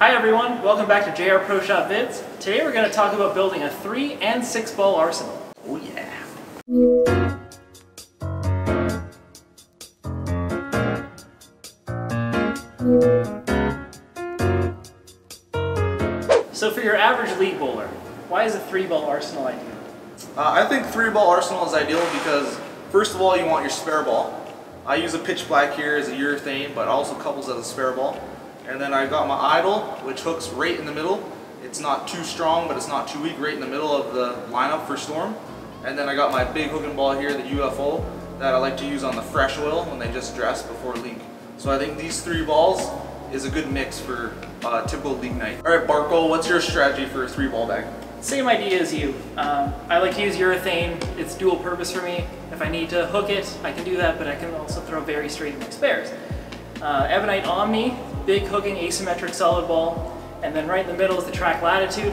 Hi everyone, welcome back to JR Pro Shop Vids. Today we're going to talk about building a 3 and 6 ball arsenal. Oh yeah. So for your average league bowler, why is a 3 ball arsenal ideal? Uh, I think three ball arsenal is ideal because first of all you want your spare ball. I use a pitch black here as a urethane but also couples as a spare ball. And then I've got my Idol which hooks right in the middle. It's not too strong but it's not too weak right in the middle of the lineup for storm. And then I got my big hook and ball here, the UFO, that I like to use on the fresh oil when they just dress before league. So I think these three balls is a good mix for uh, typical league night. All right, Barco, what's your strategy for a three ball bag? Same idea as you. Um, I like to use urethane. It's dual purpose for me. If I need to hook it, I can do that, but I can also throw very straight my spares. Uh, Ebonite Omni, big hooking asymmetric solid ball, and then right in the middle is the track latitude.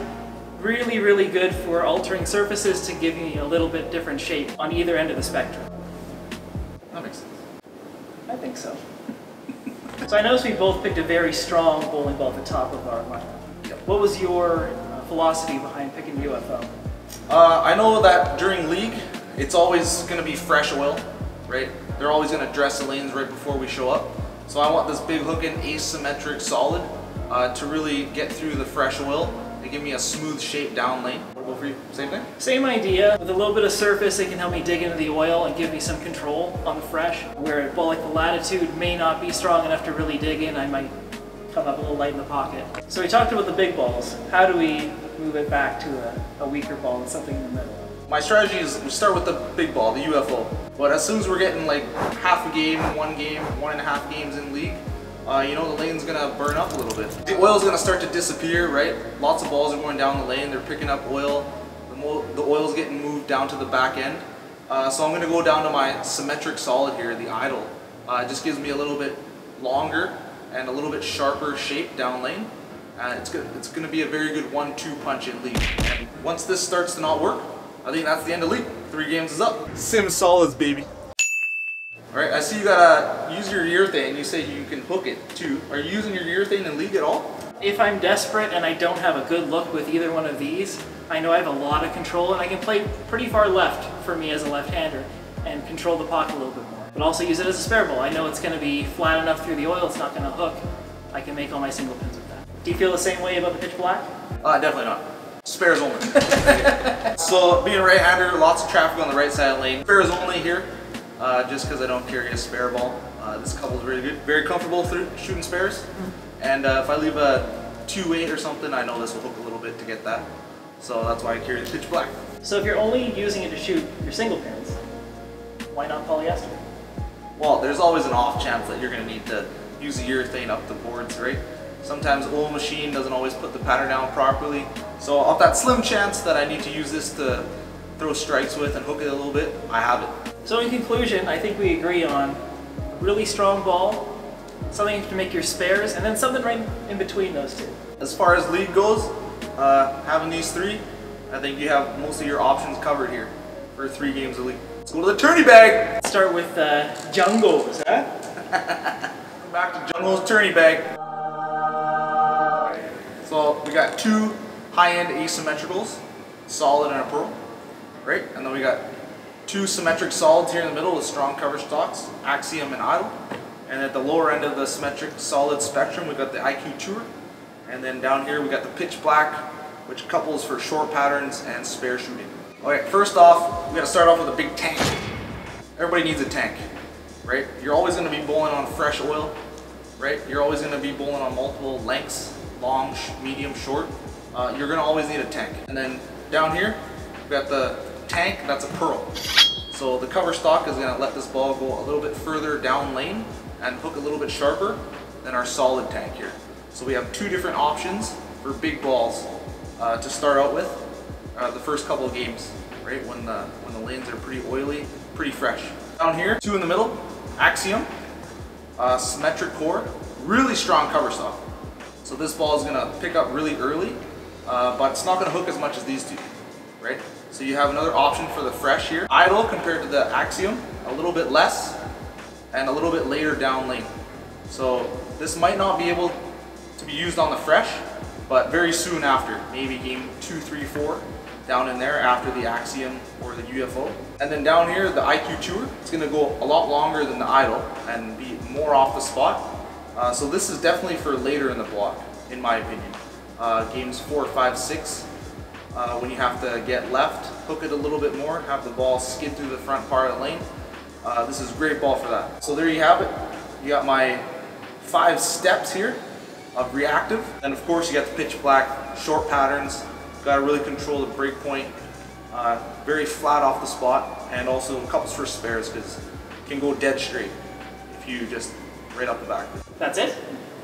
Really, really good for altering surfaces to give you a little bit different shape on either end of the spectrum. That makes sense. I think so. so I noticed we both picked a very strong bowling ball at the top of our lineup. What was your uh, philosophy behind picking UFO? Uh, I know that during league, it's always going to be fresh oil, right? They're always going to dress the lanes right before we show up. So I want this big hooking asymmetric solid uh, to really get through the fresh oil and give me a smooth shape down lane. What about for you? Same thing? Same idea. With a little bit of surface, it can help me dig into the oil and give me some control on the fresh. Where ball like the Latitude may not be strong enough to really dig in, I might come up a little light in the pocket. So we talked about the big balls. How do we move it back to a, a weaker ball and something in the middle? My strategy is we start with the big ball, the UFO. But as soon as we're getting like half a game, one game, one and a half games in league, uh, you know, the lane's gonna burn up a little bit. The oil's gonna start to disappear, right? Lots of balls are going down the lane, they're picking up oil. The, oil's getting moved down to the back end. Uh, so I'm gonna go down to my symmetric solid here, the Idol. Uh, it just gives me a little bit longer and a little bit sharper shape down lane. Uh, it's, gonna, it's gonna be a very good one-two punch in league. And once this starts to not work, I think that's the end of league. Three games is up. Sim solids, baby. All right, I see you gotta use your urethane. You say you can hook it too. Are you using your urethane in league at all? If I'm desperate and I don't have a good look with either one of these, I know I have a lot of control and I can play pretty far left for me as a left-hander and control the pocket a little bit more. But also use it as a spare ball. I know it's going to be flat enough through the oil, it's not going to hook. I can make all my single pins with that. Do you feel the same way about the pitch black? Uh, definitely not. Spares only. so being a right-hander, lots of traffic on the right side of the lane. Spares only here, uh, just because I don't carry a spare ball. Uh, this couple is really good. Very comfortable through shooting spares. And uh, if I leave a 2-8 or something, I know this will hook a little bit to get that. So that's why I carry the pitch black. So if you're only using it to shoot your single pins, why not polyester? Well, there's always an off chance that you're going to need to use the urethane up the boards, right? Sometimes oil machine doesn't always put the pattern down properly. So off that slim chance that I need to use this to throw strikes with and hook it a little bit, I have it. So in conclusion, I think we agree on a really strong ball, something to make your spares, and then something right in between those two. As far as lead goes, uh, having these three, I think you have most of your options covered here for three games of league. Let's go to the tourney bag. Start with uh, Jungo's, huh? Back to Jungo's tourney bag. So we got two high-end asymmetricals, solid and a pearl, right? And then we got two symmetric solids here in the middle with strong cover stocks, axiom and Idol. And at the lower end of the symmetric solid spectrum, we've got the IQ Tour. And then down here we got the pitch black, which couples for short patterns and spare shooting. Okay, first off, we gotta start off with a big tank. Everybody needs a tank, right? You're always gonna be bowling on fresh oil, right? You're always gonna be bowling on multiple lengths, long, medium, short. Uh, you're gonna always need a tank. And then down here, we got the tank, that's a pearl. So the cover stock is gonna let this ball go a little bit further down lane and hook a little bit sharper than our solid tank here. So we have two different options for big balls uh, to start out with uh, the first couple of games, right? When the, when the lanes are pretty oily, pretty fresh. Down here, two in the middle, Axiom, uh, symmetric core, really strong cover stock. So this ball is gonna pick up really early, uh, but it's not gonna hook as much as these two, right? So you have another option for the fresh here. Idol compared to the Axiom, a little bit less and a little bit later down lane. So this might not be able to to be used on the fresh, but very soon after, maybe game two, three, four, down in there after the Axiom or the UFO. And then down here, the IQ Tour, it's gonna go a lot longer than the Idol and be more off the spot. Uh, so this is definitely for later in the block, in my opinion. Uh, games four, five, six, uh, when you have to get left, hook it a little bit more, have the ball skid through the front part of the lane. Uh, this is a great ball for that. So there you have it. You got my five steps here of reactive. And of course you got the pitch black, short patterns, got to really control the break point, uh, very flat off the spot, and also a couples for spares because can go dead straight if you just right up the back. That's it?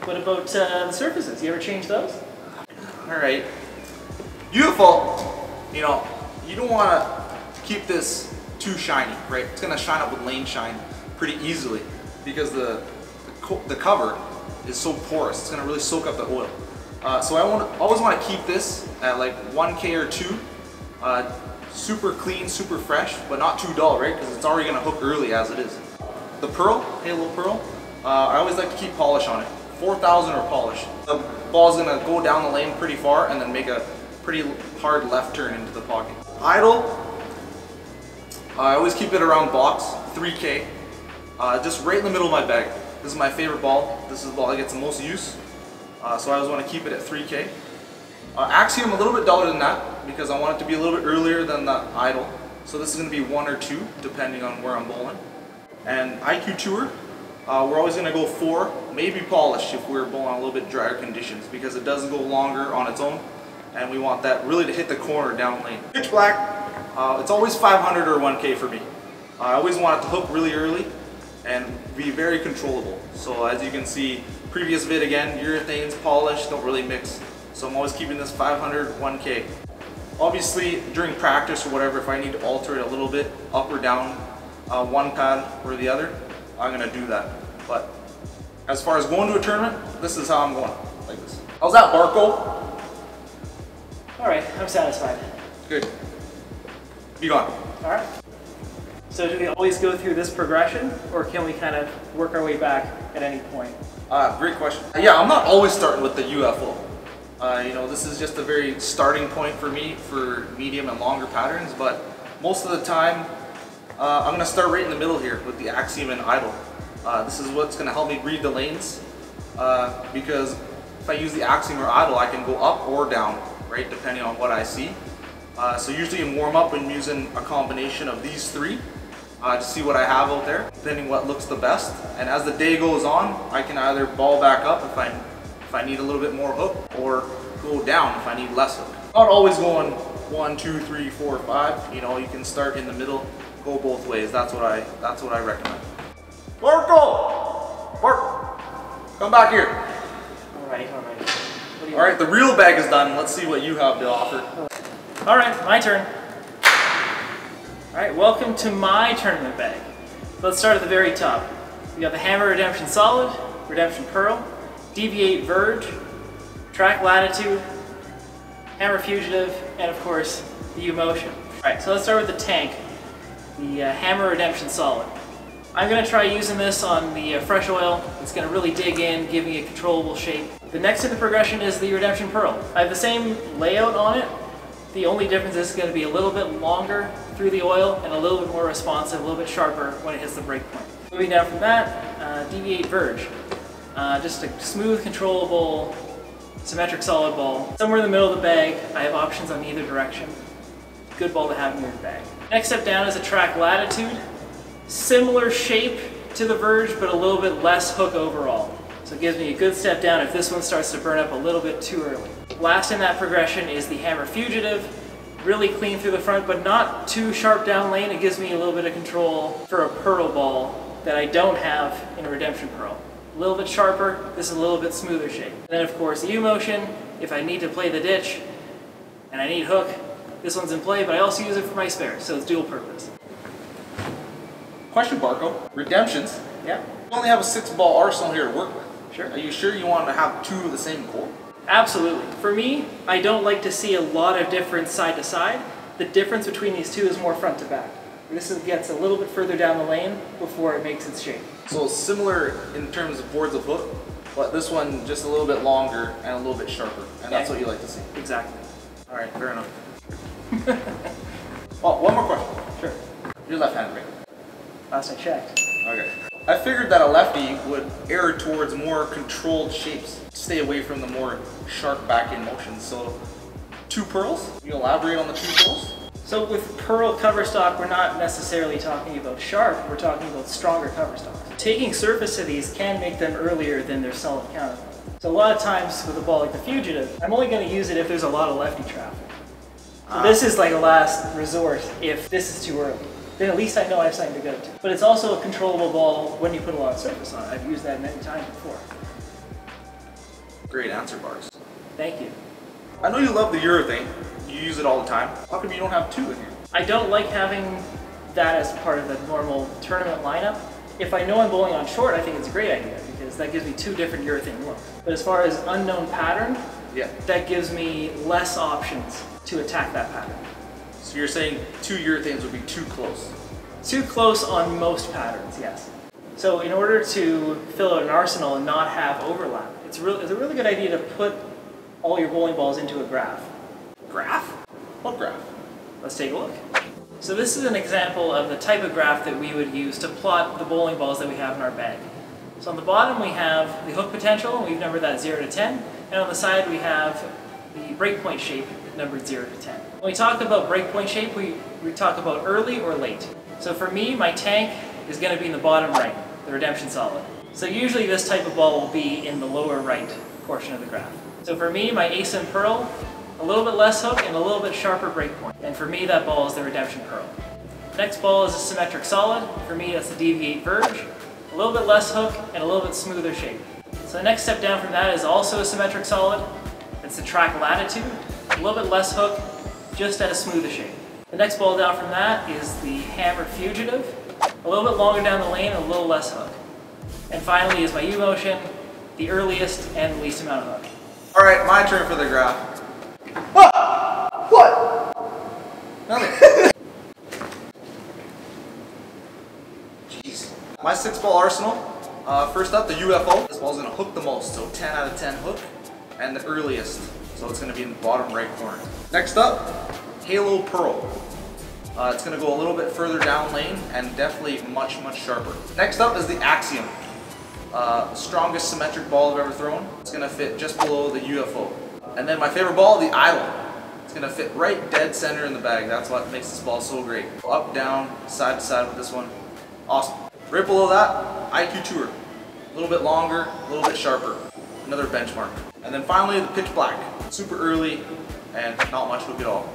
What about uh, the surfaces? You ever change those? All right. UFO, you know, you don't want to keep this too shiny, right? It's going to shine up with lane shine pretty easily because the, the, co the cover is so porous. It's going to really soak up the oil. Uh, so I want always want to keep this at like 1K or 2. Uh, super clean, super fresh, but not too dull, right? Because it's already going to hook early as it is. The pearl, hey little Pearl, uh, I always like to keep polish on it. 4,000 or polish. The ball's to go down the lane pretty far and then make a pretty hard left turn into the pocket. Idol, I always keep it around box, 3K. Uh, just right in the middle of my bag. This is my favorite ball. This is the ball that gets the most use. Uh, so I always want to keep it at 3K. Uh, Axiom a little bit duller than that because I want it to be a little bit earlier than the Idol. So this is going to be one or two depending on where I'm bowling. And IQ Tour, uh, we're always going to go four, maybe polish if we're bowling on a little bit drier conditions because it does go longer on its own. And we want that really to hit the corner down lane. Pitch black, uh, it's always 500 or 1K for me. I always want it to hook really early and be very controllable. So as you can see, previous vid again, urethanes, polish, don't really mix. So I'm always keeping this 500, 1K. Obviously, during practice or whatever, if I need to alter it a little bit, up or down, uh, one pad or the other, I'm gonna do that. But as far as going to a tournament, this is how I'm going, like this. How's that, Barco? All right, I'm satisfied. Good. Be gone. All right. So do we always go through this progression, or can we kind of work our way back at any point? Uh, great question. Yeah, I'm not always starting with the UFO. Uh, you know, this is just a very starting point for me for medium and longer patterns, but most of the time, uh, I'm going to start right in the middle here with the Axiom and Idol. Uh, this is what's going to help me read the lanes, uh, because if I use the Axiom or Idol, I can go up or down, right, depending on what I see. Uh, so usually in warm-up, I'm using a combination of these three uh, to see what I have out there, depending what looks the best. And as the day goes on, I can either ball back up if I, if I need a little bit more hook, or go down if I need less hook. Not always going one, two, three, four, five. You know, you can start in the middle, go both ways. That's what I, that's what I recommend. Marco! Marco! Come back here. All right, all right. What do you All right, the real bag is done. Let's see what you have to offer. All right, my turn. All right, welcome to my tournament bag. Let's start at the very top. We got the Hammer Redemption Solid, Redemption Pearl, Deviate Verge, Track Latitude, Hammer Fugitive, and of course, the U-Motion. All right, so let's start with the tank, the uh, Hammer Redemption Solid. I'm gonna try using this on the uh, fresh oil. It's gonna really dig in, give me a controllable shape. The next in the progression is the Redemption Pearl. I have the same layout on it, the only difference is it's going to be a little bit longer through the oil and a little bit more responsive, a little bit sharper when it hits the break point. Moving down from that, uh, Deviate Verge. Uh, just a smooth, controllable, symmetric solid ball. Somewhere in the middle of the bag, I have options on either direction. Good ball to have in your bag. Next step down is a track latitude. Similar shape to the Verge, but a little bit less hook overall. So it gives me a good step down if this one starts to burn up a little bit too early. Last in that progression is the Hammer Fugitive. Really clean through the front, but not too sharp down lane. It gives me a little bit of control for a Pearl ball that I don't have in a Redemption Pearl. A little bit sharper, this is a little bit smoother shape. And then of course U-Motion, if I need to play the ditch and I need hook, this one's in play, but I also use it for my spare, so it's dual purpose. Question, Barco. Redemptions. Yeah, You only have a six ball arsenal here to work with. sure. Are you sure you want to have two of the same core? Absolutely. For me, I don't like to see a lot of difference side to side. The difference between these two is more front to back. This is- gets a little bit further down the lane before it makes its shape. So similar in terms of boards of hook. But this one just a little bit longer and a little bit sharper, and that's what you like to see. Exactly. All right, fair enough. Well, oh, one more question. Sure. You're left-handed, right? Last I checked. Okay. I figured that a lefty would err towards more controlled shapes, stay away from the more sharp back-end motions. So, two pearls. You elaborate on the two pearls? So with pearl cover stock, we're not necessarily talking about sharp, we're talking about stronger cover stocks. Taking surface to these can make them earlier than their solid counterpart. So a lot of times with a ball like the Fugitive, I'm only going to use it if there's a lot of lefty traffic. So this is like a last resort if this is too early. Then at least I know I have something to go to. But it's also a controllable ball when you put a lot of surface on it. I've used that many times before. Great answer, Barks. Thank you. I know you love the urethane. You use it all the time. How come you don't have two in here? I don't like having that as part of the normal tournament lineup. If I know I'm bowling on short, I think it's a great idea because that gives me two different urethane looks. But as far as unknown pattern, Yeah. that gives me less options to attack that pattern. So you're saying two urethanes would be too close. Too close on most patterns, yes. So in order to fill out an arsenal and not have overlap, it's, it's a really good idea to put all your bowling balls into a graph. Graph? What graph? Let's take a look. So this is an example of the type of graph that we would use to plot the bowling balls that we have in our bag. So on the bottom we have the hook potential, and we've numbered that 0 to 10, and on the side we have the breakpoint shape numbered 0 to 10. When we talk about breakpoint shape, we, we talk about early or late. So for me, my tank is going to be in the bottom right, the redemption solid. So usually this type of ball will be in the lower right portion of the graph. So for me, my ace and pearl, a little bit less hook and a little bit sharper breakpoint. And for me, that ball is the redemption pearl. Next ball is a symmetric solid. For me, that's the deviate verge. A little bit less hook and a little bit smoother shape. So the next step down from that is also a symmetric solid. It's the track latitude. A little bit less hook, just at a smoother shape. The next ball down from that is the hammer fugitive. A little bit longer down the lane a little less hook. And finally is my U-motion, the earliest and the least amount of hook. All right, my turn for the graph. What? What? Nothing. Jeez. My six ball arsenal. Uh, first up, the UFO. This ball's gonna hook the most, so 10 out of 10 hook, and the earliest, so it's gonna be in the bottom right corner. Next up, Halo Pearl. Uh, it's gonna go a little bit further down lane and definitely much, much sharper. Next up is the Axiom. Uh, strongest symmetric ball I've ever thrown. It's gonna fit just below the UFO. And then my favorite ball, the Idol. It's gonna fit right dead center in the bag. That's what makes this ball so great. Up, down, side to side with this one. Awesome. Right below that, IQ Tour. A little bit longer, a little bit sharper. Another benchmark. And then finally, the Pitch Black. Super early and not much hook at all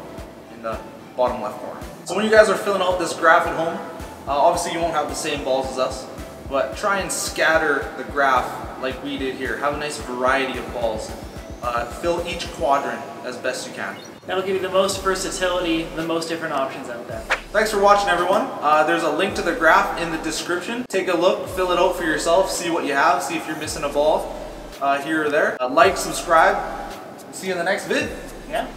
in the bottom left corner. So when you guys are filling out this graph at home, uh, obviously you won't have the same balls as us, but try and scatter the graph like we did here. Have a nice variety of balls. Uh, fill each quadrant as best you can. That'll give you the most versatility, the most different options out there. Thanks for watching everyone. Uh, there's a link to the graph in the description. Take a look, fill it out for yourself, see what you have, see if you're missing a ball uh, here or there. Uh, like, subscribe. See you in the next vid. Yeah?